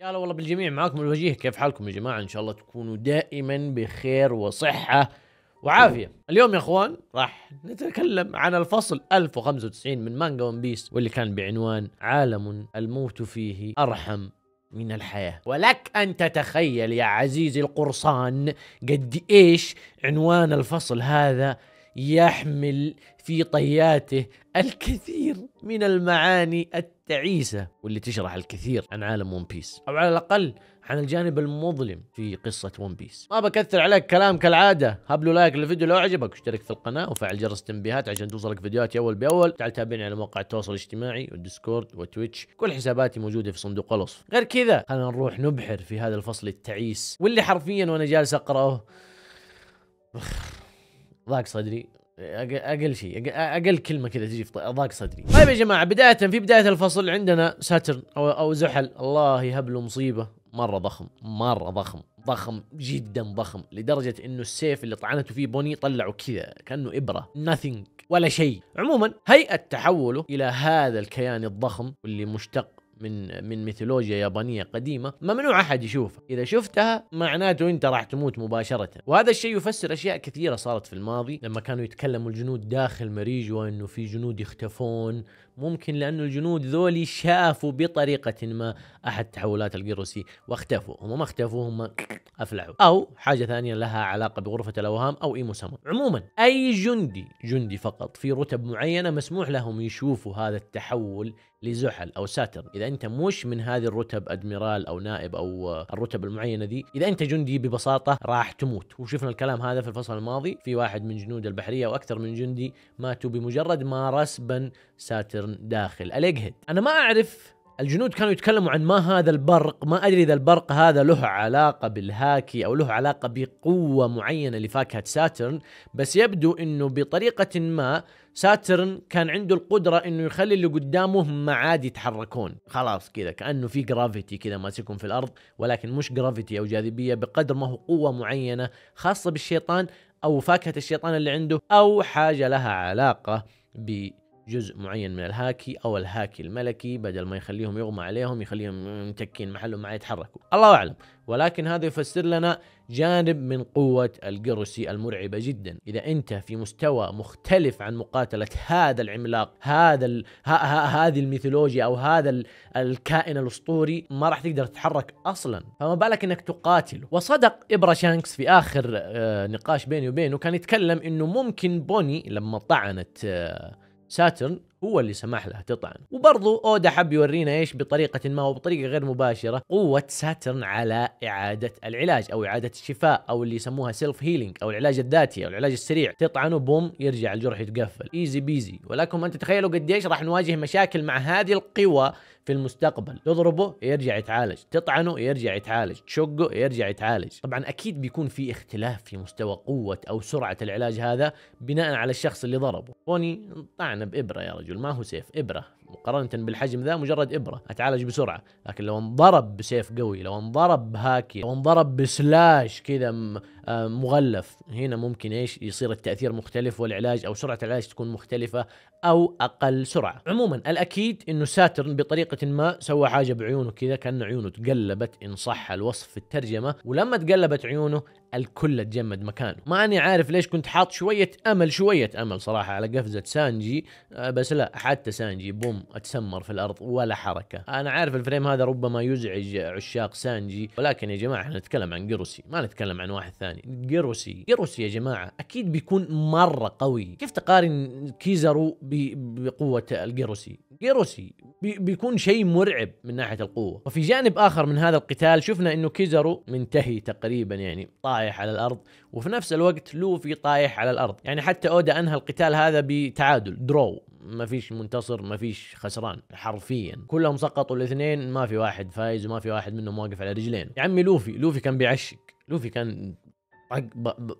يا هلا والله بالجميع معاكم الوجيه. كيف حالكم يا جماعة؟ إن شاء الله تكونوا دائما بخير وصحة وعافية. اليوم يا أخوان راح نتكلم عن الفصل 1095 من مانجا ون بيس واللي كان بعنوان عالم الموت فيه أرحم من الحياة. ولك أن تتخيل يا عزيزي القرصان قد إيش عنوان الفصل هذا يحمل في طياته الكثير من المعاني التعيسة واللي تشرح الكثير عن عالم ون بيس أو على الأقل عن الجانب المظلم في قصة ون بيس ما بكثر عليك كلام كالعادة. هبدوا like للفيديو لو عجبك واشترك في القناة وفعل جرس التنبيهات عشان توصلك فيديوهاتي أول بأول. تعال تابعني على مواقع التواصل الاجتماعي والديسكورد وتويتش. كل حساباتي موجودة في صندوق الوصف. غير كذا خلينا نروح نبحر في هذا الفصل التعيس واللي حرفيا وأنا جالس أقرأه. ضاق صدري. أقل شيء أقل كلمة كذا تجي في ضاق صدري. طيب يا جماعة بداية في بداية الفصل عندنا ساترن أو أو زحل. الله يهب له مصيبة. مرة ضخم مرة ضخم ضخم جدا ضخم لدرجة إنه السيف اللي طعنته فيه بوني طلعه كذا كأنه إبرة. Nothing ولا شيء. عموما هيئة تحوله إلى هذا الكيان الضخم واللي مشتق من من ميثولوجيا يابانية قديمة ممنوع أحد يشوفها. إذا شفتها معناته أنت راح تموت مباشرة. وهذا الشيء يفسر أشياء كثيرة صارت في الماضي. لما كانوا يتكلموا الجنود داخل مريجوا إنه في جنود يختفون. ممكن لأنه الجنود ذولي شافوا بطريقة ما أحد تحولات القروسي واختفوا. هم ما اختفوا هم أفلحوا. أو حاجة ثانية لها علاقة بغرفة الأوهام أو إيمو سما عموما أي جندي جندي فقط في رتب معينة مسموح لهم يشوفوا هذا التحول لزحل أو ساتر. إذا أنت مش من هذه الرتب أدميرال أو نائب أو الرتب المعينة دي إذا أنت جندي ببساطة راح تموت. وشفنا الكلام هذا في الفصل الماضي. في واحد من جنود البحرية وأكثر من جندي ماتوا بمجرد ما رسبا ساترن داخل. الاجهد أنا ما أعرف الجنود كانوا يتكلموا عن ما هذا البرق ما أدري إذا البرق هذا له علاقة بالهاكي أو له علاقة بقوة معينة لفاكهة ساترن بس يبدو إنه بطريقة ما ساترن كان عنده القدرة إنه يخلي اللي قدامه ما عاد يتحركون. خلاص كذا كأنه في gravity كذا ماسكهم في الأرض ولكن مش gravity أو جاذبية بقدر ما هو قوة معينة خاصة بالشيطان أو فاكهة الشيطان اللي عنده أو حاجة لها علاقة جزء معين من الهاكي أو الهاكي الملكي بدل ما يخليهم يغمى عليهم يخليهم متكين محلهم ما يتحركوا. الله أعلم. ولكن هذا يفسر لنا جانب من قوة القروسي المرعبة جدا. إذا أنت في مستوى مختلف عن مقاتلة هذا العملاق هذا ال... ها... ها... هذه الميثولوجيا أو هذا ال... الكائن الأسطوري ما راح تقدر تتحرك أصلا. فما بالك أنك تقاتله وصدق إبرا شانكس في آخر آه نقاش بيني وبينه كان يتكلم أنه ممكن بوني لما طعنت آه ساترن هو اللي سمح لها تطعن. وبرضو أودا حب يورينا إيش بطريقة ما وبطريقة غير مباشرة قوة ساترن على إعادة العلاج أو إعادة الشفاء أو اللي يسموها self healing أو العلاج الذاتي أو العلاج السريع. تطعنه بوم يرجع الجرح يتقفل. easy peasy ولكم أن تتخيلوا قديش راح نواجه مشاكل مع هذه القوى في المستقبل. تضربه يرجع يتعالج. تطعنه يرجع يتعالج. تشقه يرجع يتعالج. طبعا أكيد بيكون في اختلاف في مستوى قوة أو سرعة العلاج هذا بناء على الشخص اللي ضربه. بوني طعن بإبرة يا رجل. ما هو سيف ابره. مقارنة بالحجم ذا مجرد إبرة أتعالج بسرعة لكن لو انضرب بسيف قوي لو انضرب بهاكي لو انضرب ب slash كذا مغلف هنا ممكن إيش؟ يصير التأثير مختلف والعلاج أو سرعة العلاج تكون مختلفة أو أقل سرعة. عموما الأكيد إنه ساترن بطريقة ما سوى حاجة بعيونه كذا كأن عيونه تقلبت إن صح الوصف في الترجمة ولما تقلبت عيونه الكل تجمد مكانه. ماني عارف ليش كنت حاط شوية أمل شوية أمل صراحة على قفزة سانجي بس لا حتى سانجي بوم اتسمر في الأرض ولا حركة. أنا عارف ال frame هذا ربما يزعج عشاق سانجي ولكن يا جماعة إحنا نتكلم عن جيروسي ما نتكلم عن واحد ثاني. جيروسي جيروسي يا جماعة أكيد بيكون مرة قوي. كيف تقارن كيزارو بقوة الجيروسي؟ جيروسي بي بيكون شيء مرعب من ناحية القوة. وفي جانب آخر من هذا القتال شفنا إنه كيزارو منتهي تقريبا يعني طايح على الأرض وفي نفس الوقت لوفي طايح على الأرض. يعني حتى أودا أنهى القتال هذا بتعادل draw ما فيش منتصر ما فيش خسران حرفيا. كلهم سقطوا الاثنين ما في واحد فايز وما في واحد منهم واقف على رجلين. يا عمي لوفي لوفي كان بينشق. لوفي كان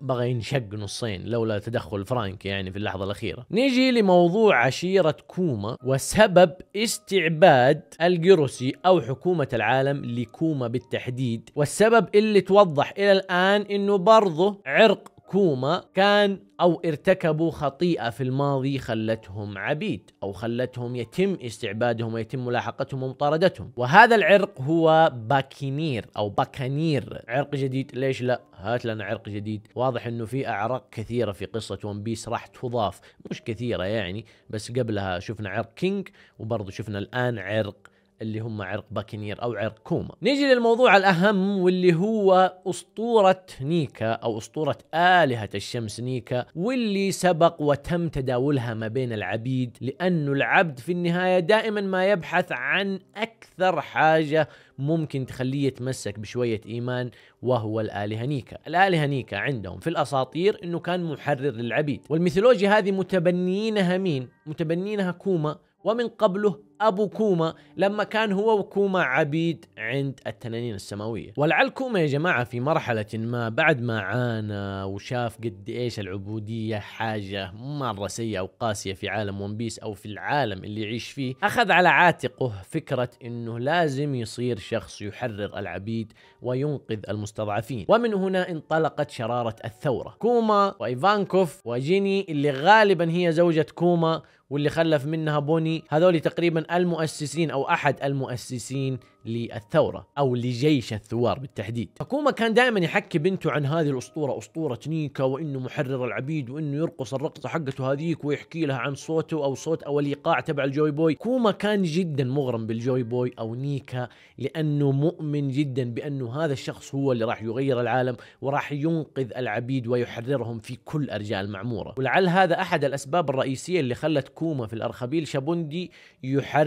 بغى ينشق نصين لولا تدخل فرانك يعني في اللحظة الأخيرة. نيجي لموضوع عشيرة كوما وسبب استعباد الجروسي أو حكومة العالم لكوما بالتحديد والسبب اللي توضح إلى الآن إنه برضه عرق كوما كان أو ارتكبوا خطيئة في الماضي خلتهم عبيد أو خلتهم يتم استعبادهم ويتم ملاحقتهم ومطاردتهم. وهذا العرق هو باكينير أو باكانير. عرق جديد. ليش لا؟ هات لنا عرق جديد. واضح إنه في أعراق كثيرة في قصة ون بيس راح تضاف. مش كثيرة يعني بس قبلها شفنا عرق كينج وبرضه شفنا الآن عرق اللي هم عرق باكنير أو عرق كوما. نيجي للموضوع الأهم واللي هو أسطورة نيكا أو أسطورة آلهة الشمس نيكا واللي سبق وتم تداولها ما بين العبيد لأنه العبد في النهاية دائما ما يبحث عن أكثر حاجة ممكن تخليه يتمسك بشوية إيمان وهو الآلهة نيكا. الآلهة نيكا عندهم في الأساطير إنه كان محرر للعبيد والميثولوجيا هذه متبنينها مين؟ متبنينها كوما ومن قبله أبو كوما لما كان هو وكوما عبيد عند التنانين السماوية. ولعل كوما يا جماعة في مرحلة ما بعد ما عانى وشاف قد إيش العبودية حاجة مرة سيئة وقاسية في عالم ون بيس أو في العالم اللي يعيش فيه. أخذ على عاتقه فكرة إنه لازم يصير شخص يحرر العبيد وينقذ المستضعفين. ومن هنا انطلقت شرارة الثورة. كوما وإيفانكوف وجيني اللي غالبا هي زوجة كوما واللي خلف منها بوني هذول تقريبا المؤسسين أو أحد المؤسسين للثورة أو لجيش الثوار بالتحديد. فكوما كان دائما يحكي بنته عن هذه الأسطورة أسطورة نيكا وإنه محرر العبيد وإنه يرقص الرقصة حقته هذيك ويحكي لها عن صوته أو صوت أو الإيقاع تبع الجوي بوي. كوما كان جدا مغرم بالجوي بوي أو نيكا لأنه مؤمن جدا بأنه هذا الشخص هو اللي راح يغير العالم وراح ينقذ العبيد ويحررهم في كل أرجاء المعمورة ولعل هذا أحد الأسباب الرئيسية اللي خلت كوما في الأرخبيل شابوندي يحرر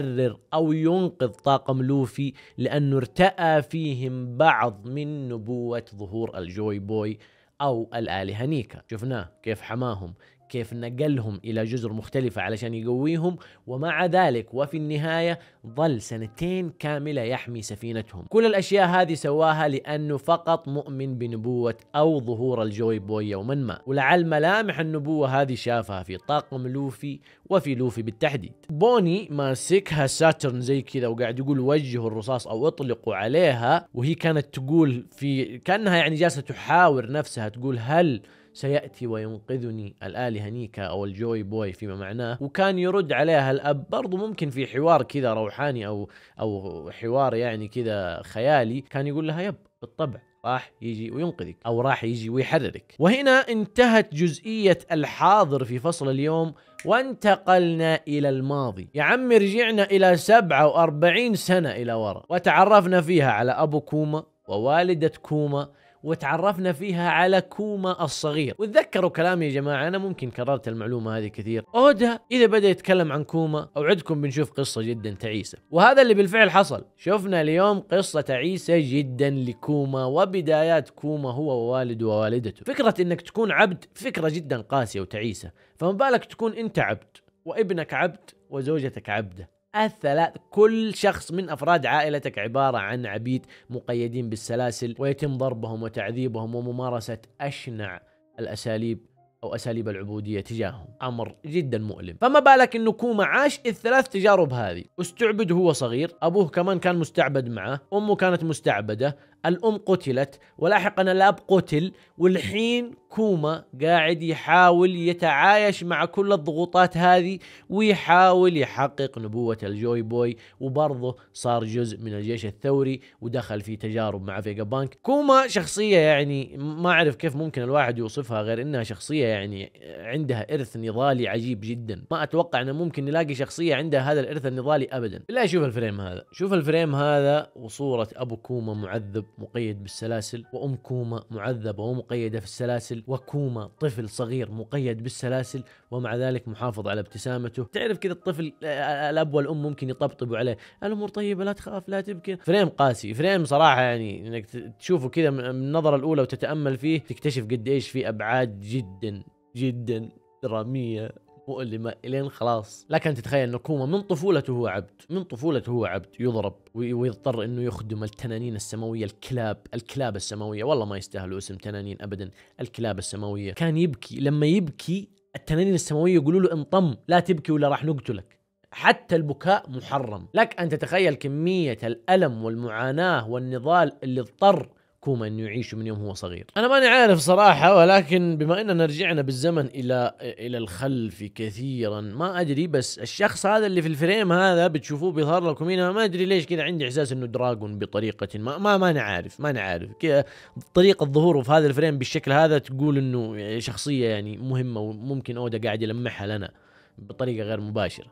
أو ينقذ طاقم لوفي لأنه ارتأى فيهم بعض من نبوة ظهور الجوي بوي أو الآلهة نيكا. شفناه كيف حماهم كيف نقلهم إلى جزر مختلفة علشان يقويهم ومع ذلك وفي النهاية ظل سنتين كاملة يحمي سفينتهم. كل الأشياء هذه سواها لأنه فقط مؤمن بنبوة أو ظهور الجوي بوي يوما ما. ولعل ملامح النبوة هذه شافها في طاقم لوفي وفي لوفي بالتحديد. بوني ماسكها ساترن زي كذا وقاعد يقول وجهوا الرصاص أو أطلقوا عليها وهي كانت تقول في كأنها يعني جالسة تحاور نفسها تقول هل سيأتي وينقذني الآلهة نيكا أو الجوي بوي فيما معناه. وكان يرد عليها الأب. برضو ممكن في حوار كذا روحاني أو أو حوار يعني كذا خيالي. كان يقول لها yep بالطبع راح يجي وينقذك أو راح يجي ويحررك. وهنا انتهت جزئية الحاضر في فصل اليوم وانتقلنا إلى الماضي. يا عمي رجعنا إلى 47 سنة إلى وراء وتعرفنا فيها على أبو كوما ووالدة كوما وتعرفنا فيها على كوما الصغير. وتذكروا كلامي يا جماعة أنا ممكن كررت المعلومة هذه كثير. أودا إذا بدأ يتكلم عن كوما أوعدكم بنشوف قصة جدا تعيسة. وهذا اللي بالفعل حصل. شفنا اليوم قصة تعيسة جدا لكوما وبدايات كوما هو ووالده ووالدته. فكرة إنك تكون عبد فكرة جدا قاسية وتعيسة. فما بالك تكون أنت عبد وابنك عبد وزوجتك عبدة. الثلاث كل شخص من أفراد عائلتك عبارة عن عبيد مقيدين بالسلاسل ويتم ضربهم وتعذيبهم وممارسة أشنع الأساليب أو أساليب العبودية تجاههم. أمر جدا مؤلم. فما بالك إنه كوما عاش الثلاث تجارب هذه؟ أستعبد وهو صغير أبوه كمان كان مستعبد معه أمه كانت مستعبدة الأم قتلت ولاحقا الأب قتل والحين كوما قاعد يحاول يتعايش مع كل الضغوطات هذه ويحاول يحقق نبوة الجوي بوي وبرضه صار جزء من الجيش الثوري ودخل في تجارب مع فيجا بانك. كوما شخصية يعني ما أعرف كيف ممكن الواحد يوصفها غير إنها شخصية يعني عندها إرث نضالي عجيب جدا. ما أتوقع أنه ممكن نلاقي شخصية عندها هذا الإرث النضالي أبدا. بالله شوف ال frame هذا. شوف ال frame هذا وصورة أبو كوما معذب. مقيد بالسلاسل وأم كوما معذبة ومقيدة في السلاسل وكوما طفل صغير مقيد بالسلاسل ومع ذلك محافظ على ابتسامته. تعرف كذا الطفل آه، الأب والأم ممكن يطبطبوا عليه. الأمور طيبة لا تخاف لا تبكي. frame قاسي frame صراحة يعني إنك تشوفه كذا من النظرة الأولى وتتأمل فيه تكتشف قد إيش في أبعاد جدا جدا درامية. مؤلمة إلين خلاص. لك ان تتخيل انه كوما من طفولته هو عبد من طفولته هو عبد يضرب ويضطر إنه يخدم التنانين السماوية الكلاب الكلاب السماوية. والله ما يستاهلوا اسم تنانين ابدا الكلاب السماوية. كان يبكي لما يبكي التنانين السماوية يقولوا له انطم لا تبكي ولا راح نقتلك. حتى البكاء محرم. لك أن تتخيل كمية الألم والمعاناة والنضال اللي اضطر كوما إنه يعيشه من يوم هو صغير. أنا ماني عارف صراحة ولكن بما إننا رجعنا بالزمن إلى إلى الخلف كثيرا ما أدري بس الشخص هذا اللي في ال frame هذا بتشوفوه بيظهر لكم هنا ما أدري ليش كذا عندي إحساس إنه دراجون بطريقة ما ما ماني عارف ماني عارف. كذا طريقة ظهوره في هذا ال frame بالشكل هذا تقول إنه شخصية يعني مهمة وممكن أودا قاعد يلمحها لنا بطريقة غير مباشرة.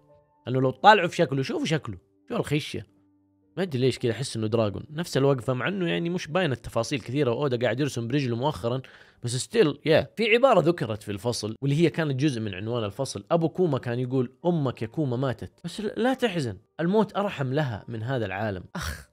لأنه لو طالعوا في شكله شوفوا شكله شو الخشة. ما أدري ليش كذا أحس إنه دراجون نفس الوقفة مع إنه يعني مش باين التفاصيل كثيرة وأودا قاعد يرسم برجله مؤخرا بس still yeah yeah. في عبارة ذكرت في الفصل واللي هي كانت جزء من عنوان الفصل أبو كوما كان يقول أمك يا كوما ماتت بس لا تحزن الموت أرحم لها من هذا العالم أخ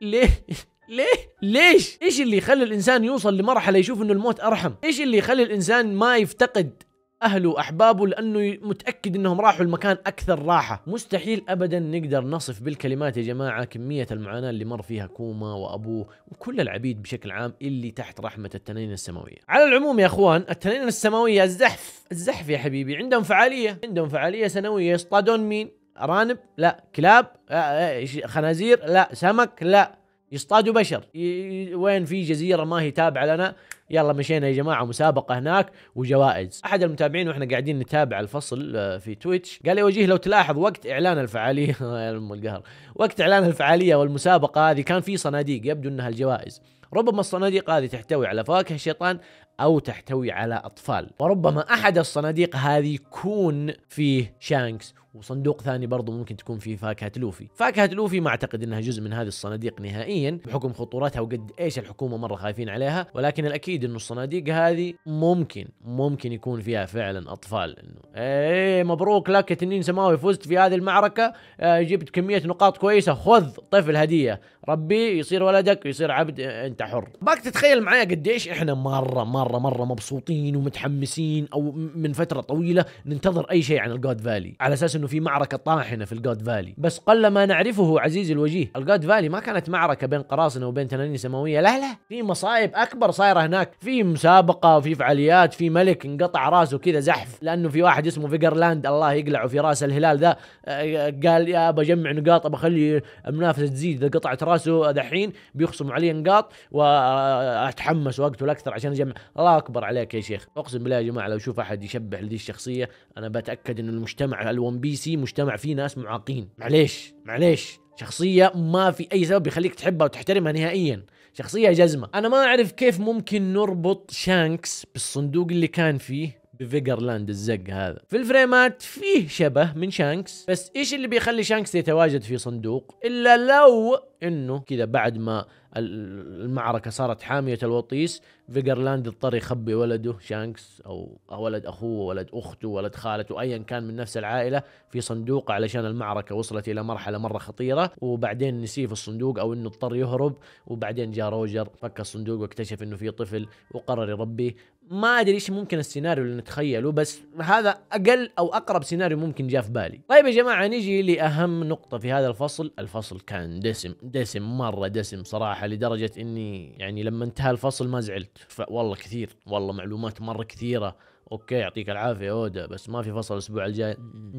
ليه ليه؟ ليش؟ إيش اللي يخلي الإنسان يوصل لمرحلة يشوف إنه الموت أرحم؟ إيش اللي يخلي الإنسان ما يفتقد اهله احبابه لأنه متأكد إنهم راحوا المكان أكثر راحة. مستحيل ابدا نقدر نصف بالكلمات يا جماعة كمية المعاناة اللي مر فيها كوما وأبوه وكل العبيد بشكل عام اللي تحت رحمة التنين السماوية. على العموم يا أخوان التنين السماوية الزحف الزحف يا حبيبي. عندهم فعالية عندهم فعالية سنوية. يصطادون مين؟ أرانب؟ لا. كلاب؟ لا. خنازير؟ لا. سمك؟ لا. يصطادوا بشر. ي... وين في جزيرة ما هي تابعة لنا؟ يلا مشينا يا جماعة مسابقة هناك وجوائز. أحد المتابعين وإحنا قاعدين نتابع الفصل آه، في تويتش قال لي وجيه لو تلاحظ وقت إعلان الفعالية. يا أم القهر. وقت إعلان الفعالية والمسابقة هذه كان في صناديق يبدو إنها الجوائز. ربما الصناديق هذه تحتوي على فواكه الشيطان أو تحتوي على أطفال. وربما أحد الصناديق هذه يكون فيه شانكس وصندوق ثاني برضه ممكن تكون فيه فاكهة لوفي. فاكهة لوفي ما أعتقد إنها جزء من هذه الصناديق نهائيا بحكم خطورتها وقد إيش الحكومة مرة خايفين عليها. ولكن الأكيد إنه الصناديق هذه ممكن ممكن يكون فيها فعلا أطفال. إنه إيه مبروك لك تنين سماوي فزت في هذه المعركة. آه جبت كمية نقاط كويسة خذ طفل هديه ربي يصير ولدك يصير عبد أنت حر. باك تتخيل معايا قديش إحنا مرة مرة مرة مبسوطين ومتحمسين أو من فترة طويلة ننتظر أي شيء عن الجود فالي على أساس إنه في معركة طاحنة في الجود فالي بس قل ما نعرفه عزيزي الوجيه الجود فالي ما كانت معركة بين قراصنة وبين تنانين سماوية. لا لا. في مصايب أكبر صايرة هناك. في مسابقة وفي فعاليات في ملك انقطع راسه كذا زحف. لأنه في واحد اسمه فيجرلاند الله يقلعه في راس الهلال ذا آه، قال يا بجمع نقاط بخلي المنافسة تزيد. إذا قطعت راسه دحين بيخصموا علي نقاط واتحمس وقته الاكثر عشان أجمع. الله أكبر عليك يا شيخ. أقسم بالله يا جماعة لو أشوف أحد يشبه لذي الشخصية أنا بتأكد إن المجتمع الون بيس مجتمع فيه ناس معاقين. معليش معليش. شخصية ما في أي سبب يخليك تحبها وتحترمها نهائيا. شخصية جزمة. أنا ما أعرف كيف ممكن نربط شانكس بالصندوق اللي كان فيه بفيجرلاند الزق هذا. في الفريمات فيه شبه من شانكس بس إيش اللي بيخلي شانكس يتواجد في صندوق؟ إلا لو إنه كذا بعد ما المعركة صارت حامية الوطيس فيجرلاند اضطر يخبي ولده شانكس أو ولد أخوه ولد أخته ولد خالته ايا كان من نفس العائلة في صندوق علشان المعركة وصلت إلى مرحلة مرة خطيرة وبعدين نسيه في الصندوق أو إنه اضطر يهرب وبعدين جاء روجر فك الصندوق واكتشف إنه في طفل وقرر يربيه ما أدري إيش ممكن السيناريو اللي نتخيله بس هذا أقل أو أقرب سيناريو ممكن جاء في بالي. طيب يا جماعة نجي لأهم نقطة في هذا الفصل. الفصل كان دسم دسم مرة دسم صراحة لدرجة إني يعني لما انتهى الفصل ما زعلت. والله كثير والله معلومات مرة كثيرة. okay يعطيك العافية أودا بس ما في فصل الأسبوع الجاي.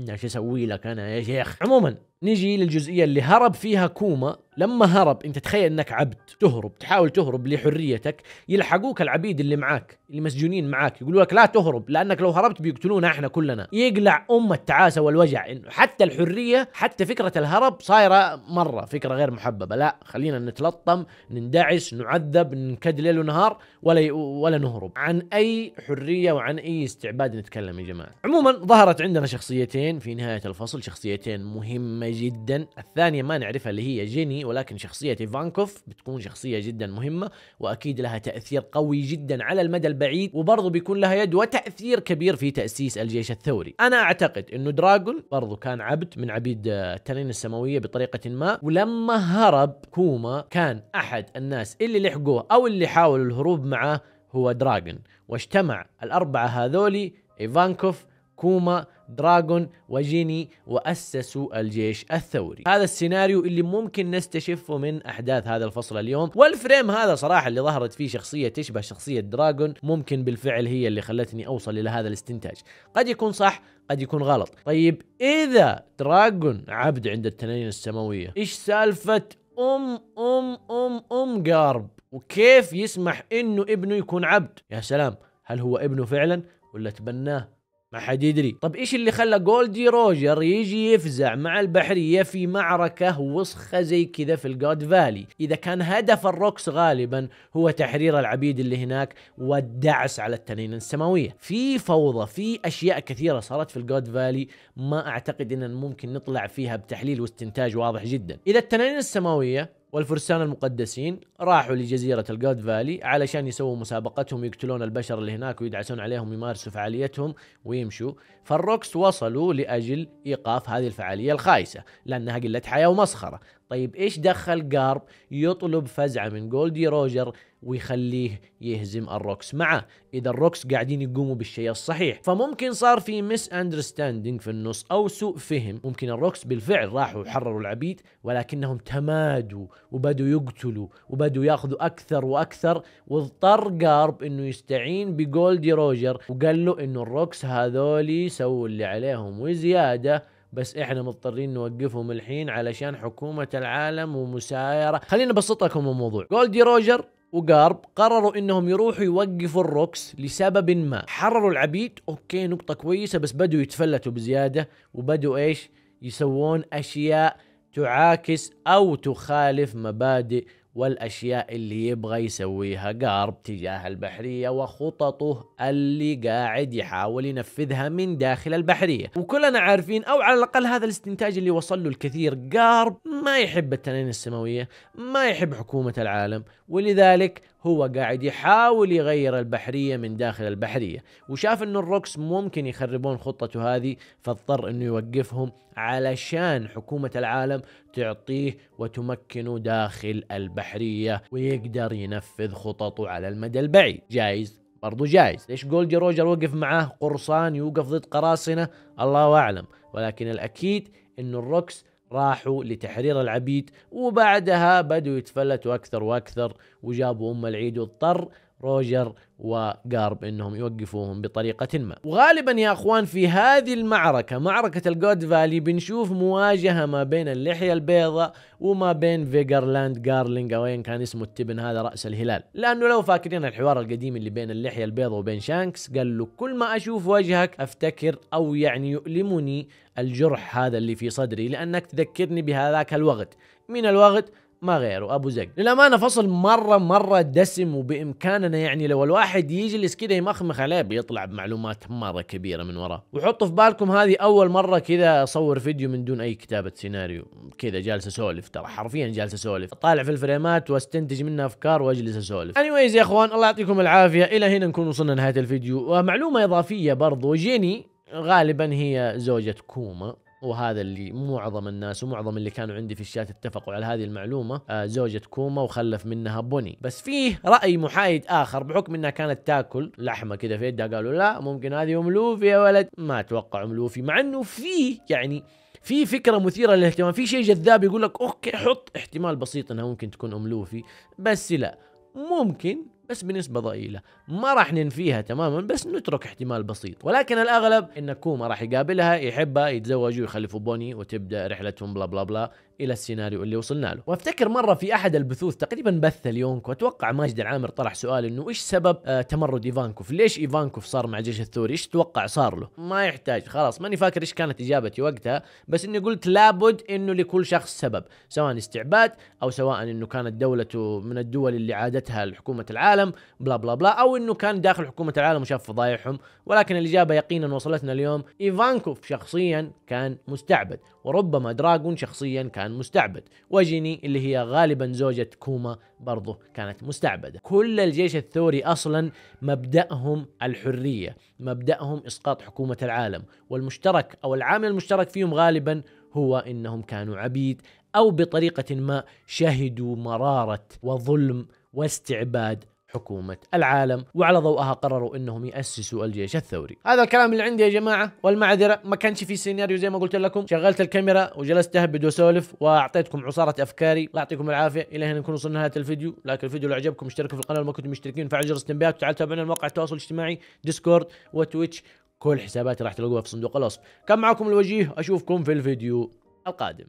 إيش أسوي لك أنا يا شيخ؟ عموما نيجي للجزئية اللي هرب فيها كوما. لما هرب انت تخيل انك عبد تهرب تحاول تهرب لحريتك يلحقوك العبيد اللي معاك اللي مسجونين معاك يقولوا لك لا تهرب لأنك لو هربت بيقتلونا إحنا كلنا. يقلع أم التعاسة والوجع حتى الحرية حتى فكرة الهرب صايرة مرة فكرة غير محببة. لا خلينا نتلطم نندعس نعذب نكد ليل ونهار ولا ولا نهرب. عن أي حرية وعن أي استعباد نتكلم يا جماعة. عموما ظهرت عندنا شخصيتين في نهاية الفصل شخصيتين مهمة جدا. الثانية ما نعرفها اللي هي جيني. ولكن شخصية ايفانكوف بتكون شخصية جدا مهمة وأكيد لها تأثير قوي جدا على المدى البعيد وبرضه بيكون لها يد وتأثير كبير في تأسيس الجيش الثوري. أنا أعتقد إنه دراجون برضه كان عبد من عبيد التنين السماوية بطريقة ما ولما هرب كوما كان أحد الناس اللي لحقوه أو اللي حاولوا الهروب معه هو دراجون واجتمع الأربعة هذولي إيفانكوف كوما دراغون وجيني وأسسوا الجيش الثوري. هذا السيناريو اللي ممكن نستشفه من أحداث هذا الفصل اليوم. وال frame هذا صراحة اللي ظهرت فيه شخصية تشبه شخصية دراغون ممكن بالفعل هي اللي خلتني أوصل إلى هذا الاستنتاج. قد يكون صح قد يكون غلط. طيب إذا دراغون عبد عند التنين السماوية إيش سالفة أم أم أم أم قارب؟ وكيف يسمح إنه ابنه يكون عبد؟ يا سلام هل هو ابنه فعلا ولا تبناه؟ ما حد يدري. طب إيش اللي خلى جولدي روجر يجي يفزع مع البحرية في معركة وسخة زي كذا في الجود فالي؟ إذا كان هدف الروكس غالبا هو تحرير العبيد اللي هناك والدعس على التنين السماوية. في فوضى في أشياء كثيرة صارت في الجود فالي ما أعتقد إن ممكن نطلع فيها بتحليل واستنتاج واضح جدا. إذا التنانين السماوية والفرسان المقدسين راحوا لجزيرة الجود فالي علشان يسووا مسابقتهم يقتلون البشر اللي هناك ويدعسون عليهم يمارسوا فعاليتهم ويمشوا. فالروكس وصلوا لأجل إيقاف هذه الفعالية الخايسة لأنها قلة حياة ومسخرة. طيب إيش دخل جارب يطلب فزعة من جولدي روجر ويخليه يهزم الروكس. معه إذا الروكس قاعدين يقوموا بالشيء الصحيح فممكن صار في misunderstanding في النص أو سوء فهم. ممكن الروكس بالفعل راحوا حرروا العبيد ولكنهم تمادوا وبدوا يقتلوا وبدوا ياخذوا أكثر وأكثر واضطر جارب إنه يستعين بجولدي روجر. وقال له إنه الروكس هذولي سووا اللي عليهم وزيادة بس إحنا مضطرين نوقفهم الحين علشان حكومة العالم ومسايرة. خليني أبسط لكم الموضوع. جولدي روجر وقارب قرروا إنهم يروحوا يوقفوا الروكس لسبب ما. حرروا العبيد okay نقطة كويسة بس بدوا يتفلتوا بزيادة وبدوا إيش؟ يسوون أشياء تعاكس أو تخالف مبادئ والأشياء اللي يبغى يسويها. قارب تجاه البحرية وخططه اللي قاعد يحاول ينفذها من داخل البحرية. وكلنا عارفين أو على الأقل هذا الاستنتاج اللي وصل له الكثير. قارب ما يحب التنين السماوية ما يحب حكومة العالم. ولذلك هو قاعد يحاول يغير البحرية من داخل البحرية. وشاف إنه الروكس ممكن يخربون خطته هذه فاضطر إنه يوقفهم علشان حكومة العالم تعطيه وتمكنه داخل البحرية ويقدر ينفذ خططه على المدى البعيد. جايز؟ برضو جايز. ليش جولدي روجر وقف معاه قرصان يوقف ضد قراصنة؟ الله أعلم. ولكن الأكيد إنه الروكس راحوا لتحرير العبيد وبعدها بدوا يتفلتوا أكثر وأكثر وجابوا أم العيد واضطر روجر وقارب إنهم يوقفوهم بطريقة ما. وغالبا يا أخوان في هذه المعركة معركة الجود فالي بنشوف مواجهة ما بين اللحية البيضاء وما بين فيجرلاند جارلينج أو أيا كان اسمه التبن هذا رأس الهلال. لأنه لو فاكرين الحوار القديم اللي بين اللحية البيضاء وبين شانكس قال له كل ما أشوف وجهك أفتكر أو يعني يؤلمني الجرح هذا اللي في صدري لأنك تذكرني بهذاك الوقت. من الوقت ما غيره أبو زق للأمانة فصل مرة مرة دسم وبإمكاننا يعني لو الواحد يجلس كذا يمخمخ عليه بيطلع بمعلومات مرة كبيرة من وراه. وحطوا في بالكم هذه أول مرة كذا أصور فيديو من دون أي كتابة سيناريو. كذا جالس أسولف ترى حرفيا جالس أسولف. أطالع في ال frame ات وأستنتج منها أفكار وأجلس أسولف. anyways يا إخوان الله يعطيكم العافية. إلى هنا نكون وصلنا نهايه الفيديو. ومعلومة إضافية برضو جيني غالبا هي زوجة كوما. وهذا اللي معظم الناس ومعظم اللي كانوا عندي في الشات اتفقوا على هذه المعلومة آه زوجة كوما وخلف منها بوني. بس فيه رأي محايد آخر بحكم إنها كانت تاكل لحمة كذا في يدها قالوا لا ممكن هذه أم لوفي يا ولد. ما أتوقع أم لوفي مع إنه فيه يعني في فكرة مثيرة للاهتمام. في شيء جذاب يقول لك okay حط احتمال بسيط إنها ممكن تكون أم لوفي بس لا ممكن بس بنسبة ضئيلة. ما راح ننفيها تماما بس نترك احتمال بسيط. ولكن الأغلب إن كوما راح يقابلها يحبها يتزوجوا يخلفوا بوني وتبدأ رحلتهم بلا بلا بلا. إلى السيناريو اللي وصلنا له. وأفتكر مرة في أحد البثوث تقريبا بث اليونكو أتوقع ماجد العامر طرح سؤال إنه إيش سبب آه تمرد إيفانكوف؟ ليش إيفانكوف صار مع جيش الثوري؟ إيش تتوقع صار له؟ ما يحتاج خلاص ماني فاكر إيش كانت إجابتي وقتها بس إني قلت لابد إنه لكل شخص سبب سواء استعباد أو سواء إنه كانت دولته من الدول اللي عادتها لحكومة العالم بلا بلا بلا أو إنه كان داخل حكومة العالم وشاف فضايحهم. ولكن الإجابة يقينا وصلتنا اليوم إيفانكوف شخصيا كان مستعبد. وربما دراغون شخصيا كان مستعبد. وجيني اللي هي غالبا زوجة كوما برضه كانت مستعبدة. كل الجيش الثوري أصلا مبدأهم الحرية مبدأهم إسقاط حكومة العالم. والمشترك أو العامل المشترك فيهم غالبا هو إنهم كانوا عبيد أو بطريقة ما شهدوا مرارة وظلم واستعباد حكومة العالم وعلى ضوءها قرروا إنهم يأسسوا الجيش الثوري. هذا الكلام اللي عندي يا جماعة والمعذرة. ما كانش في سيناريو زي ما قلت لكم. شغلت الكاميرا وجلست أهبد وأسولف وأعطيتكم عصارة أفكاري. الله يعطيكم العافية. إلى هنا نكون وصلنا نهاية الفيديو. لكن الفيديو لو عجبكم اشتركوا في القناة. لو ما كنتم مشتركين فعل جرس التنبيهات وتعالوا تابعونا مواقع التواصل الاجتماعي Discord وتويتش. كل حساباتي راح تلاقوها في صندوق الوصف. كان معكم الوجيه. أشوفكم في الفيديو القادم.